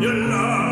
your love